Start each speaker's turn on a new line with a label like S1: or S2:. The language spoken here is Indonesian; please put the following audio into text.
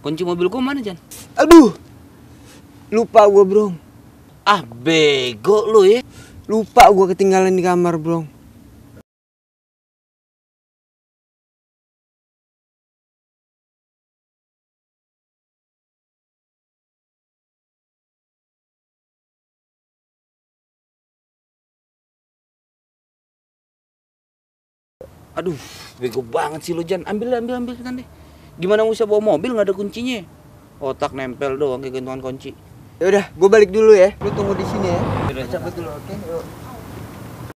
S1: Kunci mobil gua mana, Jan?
S2: Aduh. Lupa gua, Bro.
S1: Ah, bego lu ya.
S2: Lupa gua ketinggalan di kamar, Bro.
S1: Aduh, bego banget sih lu, Jan. Ambil, ambil, ambil kan deh. Gimana bisa bawa mobil nggak ada kuncinya? Otak nempel doang kayak gantungan kunci.
S2: Ya udah, gua balik dulu ya. Lu tunggu di sini ya. Cabut dulu, oke? Yuk.